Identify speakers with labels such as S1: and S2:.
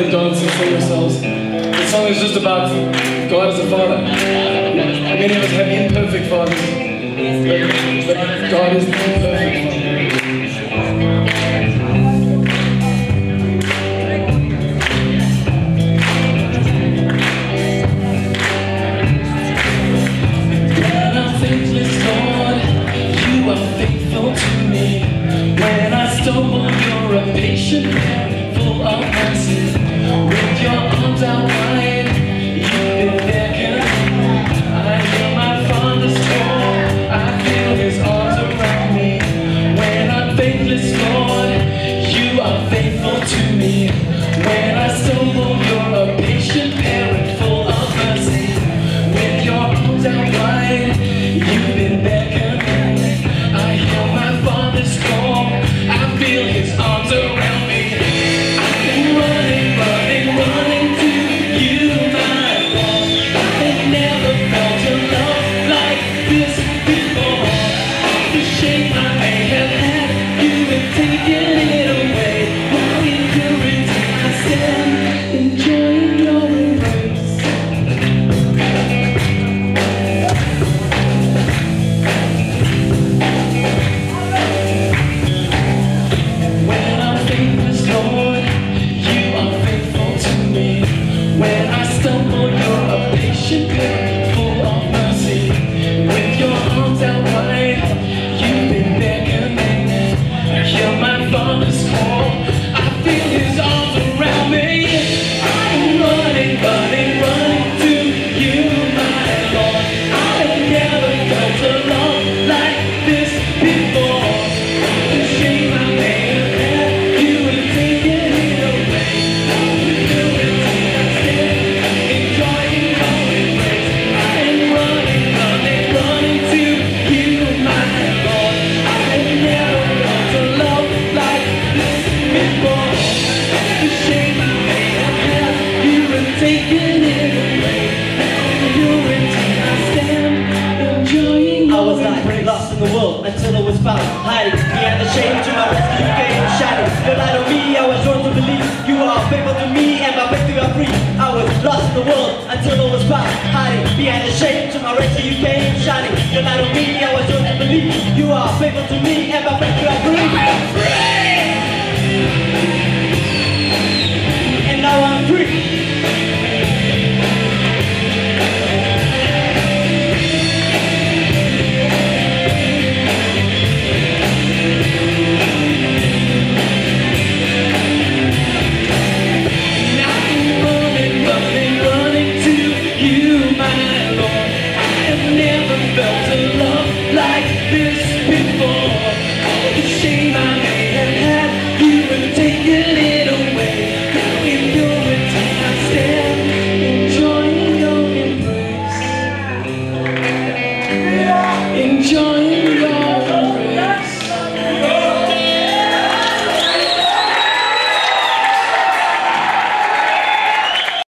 S1: really dance and sing yourselves. The song is just about God as a father. Many of us have imperfect fathers, but, but God is the perfect father.
S2: faithful to me When I stumble, you're a patient
S3: man. about hiding Yeah, the shame to my rescue you came shining You lied on me, I was wrong to believe You are faithful to me and my victory are free. I was lost in the world until I was found. Hiding behind the shame to my rescue you came shining You lied on me, I was wrong to believe You are faithful to me and my victory are free.